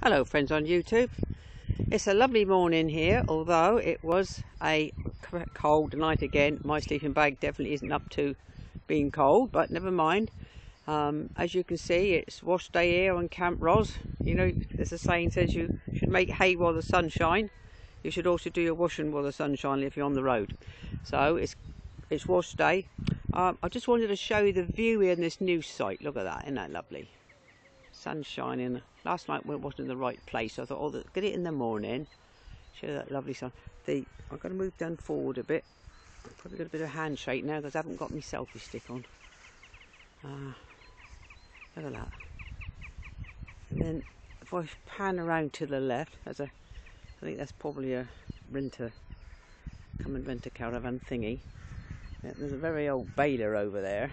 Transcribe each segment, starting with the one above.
Hello friends on YouTube. It's a lovely morning here, although it was a cold night again. My sleeping bag definitely isn't up to being cold, but never mind. Um, as you can see, it's wash day here on Camp Ros. You know, there's a saying says you should make hay while the sun shines. You should also do your washing while the sun shines if you're on the road. So it's it's wash day. Um, I just wanted to show you the view here in this new site. Look at that, isn't that lovely? Sun shining. Last night we wasn't in the right place. I thought, oh, get it in the morning. Show that lovely sun. The I'm going to move down forward a bit. Probably got a bit of handshake now because I haven't got my selfie stick on. Uh, look at that. And then if I pan around to the left, there's a, I think that's probably a renter, come and rent a caravan thingy. There's a very old baler over there.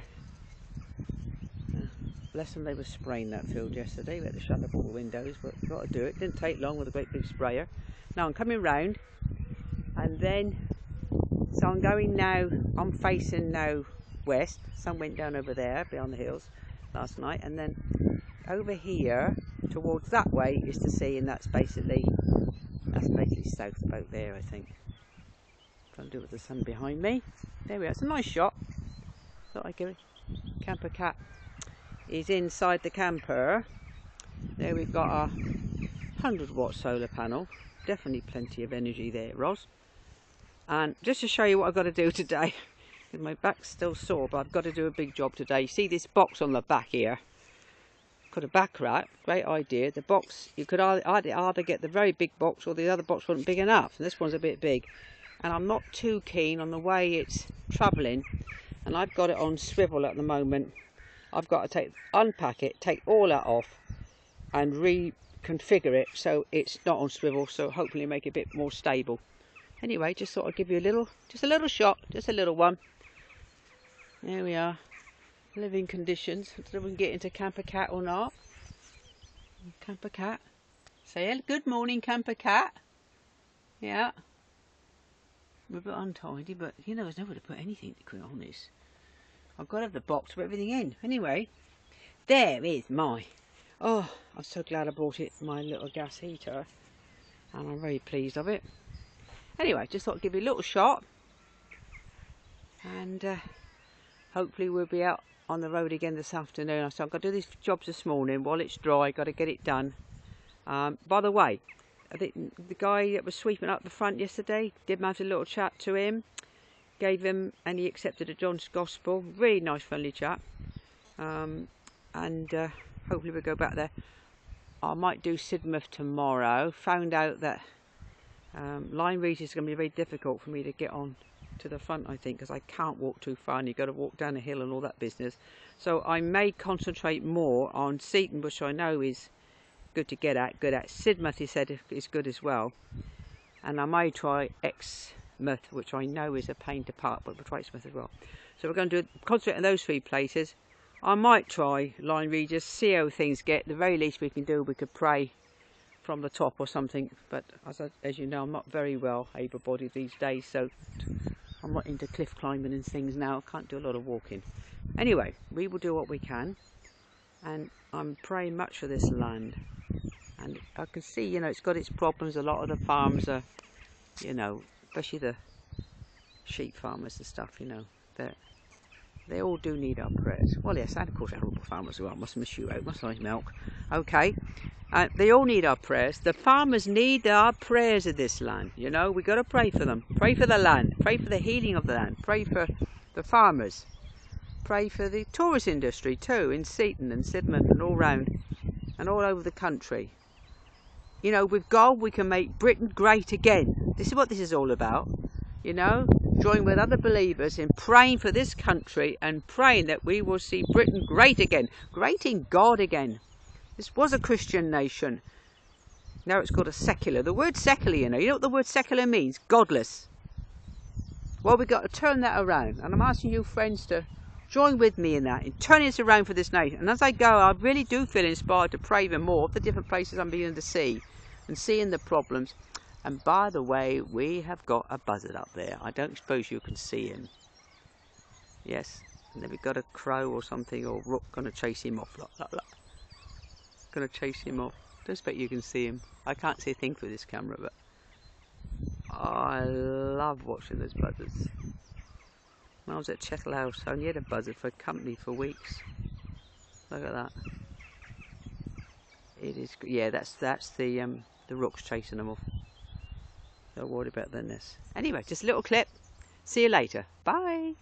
Bless them, they were spraying that field yesterday. We had to shut up all the windows, but got to do it. Didn't take long with a great big sprayer. Now I'm coming round, and then so I'm going now. I'm facing now west. Sun went down over there beyond the hills last night, and then over here towards that way is the sea, and that's basically that's basically south about there, I think. Trying to do it with the sun behind me. There we are. It's a nice shot. Thought I'd give it. Camper cat is inside the camper. There we've got a 100 watt solar panel. Definitely plenty of energy there, Ros. And just to show you what I've got to do today. because my back's still sore, but I've got to do a big job today. See this box on the back here? Got a back rack. Great idea. The box, you could either, either get the very big box or the other box wasn't big enough. And this one's a bit big and I'm not too keen on the way it's travelling and I've got it on swivel at the moment I've got to take unpack it take all that off and reconfigure it so it's not on swivel so hopefully make it a bit more stable. Anyway just thought I'd give you a little just a little shot just a little one. There we are. Living conditions. So we can get into camper cat or not. Camper cat. Say good morning camper cat. Yeah. We're a bit untidy, but you know, there's nowhere to put anything, to be honest. I've got to have the box with everything in. Anyway, there is my... Oh, I'm so glad I brought it, my little gas heater. And I'm very pleased of it. Anyway, just thought I'd give you a little shot. And uh, hopefully we'll be out on the road again this afternoon. So I've got to do these jobs this morning while it's dry. got to get it done. Um, by the way, the guy that was sweeping up the front yesterday did have a little chat to him gave him and he accepted a John's Gospel. Really nice friendly chap. Um, and uh, hopefully we'll go back there. I might do Sidmouth tomorrow. Found out that um, Lyme Regis is going to be very difficult for me to get on to the front I think because I can't walk too far and you've got to walk down a hill and all that business. So I may concentrate more on Seaton which I know is good to get at, good at. Sidmouth he said is good as well. And I may try Exmouth, which I know is a pain to park, but we'll try Exmouth as well. So we're going to concentrate on those three places. I might try Lyme Regis, see how things get. The very least we can do, we could pray from the top or something. But as, I, as you know, I'm not very well able-bodied these days, so I'm not into cliff climbing and things now. I can't do a lot of walking. Anyway, we will do what we can. And I'm praying much for this land and I can see you know it's got its problems a lot of the farms are you know especially the sheep farmers and stuff you know that they all do need our prayers. Well yes and of course animal farmers as well must miss you out must like milk. Okay. Uh, they all need our prayers. The farmers need our prayers of this land you know. We got to pray for them. Pray for the land. Pray for the healing of the land. Pray for the farmers. Pray for the tourist industry too in Seaton and Sidmouth and all round and all over the country you know, with God, we can make Britain great again. This is what this is all about. You know, join with other believers in praying for this country and praying that we will see Britain great again. Great in God again. This was a Christian nation. Now it's called a secular. The word secular, you know, you know what the word secular means? Godless. Well, we've got to turn that around. And I'm asking you friends to join with me in that, in turning this around for this nation. And as I go, I really do feel inspired to pray even more of the different places I'm beginning to see and seeing the problems. And by the way, we have got a buzzard up there. I don't suppose you can see him. Yes, and then we've got a crow or something or rook going to chase him off. Look, look, look. Going to chase him off. Don't expect you can see him. I can't see a thing through this camera, but I love watching those buzzards. When I was at Chettle House, I only had a buzzard for company for weeks. Look at that. It is, yeah, that's that's the um, the rooks chasing them off. Don't worry about their nest. Anyway, just a little clip. See you later. Bye.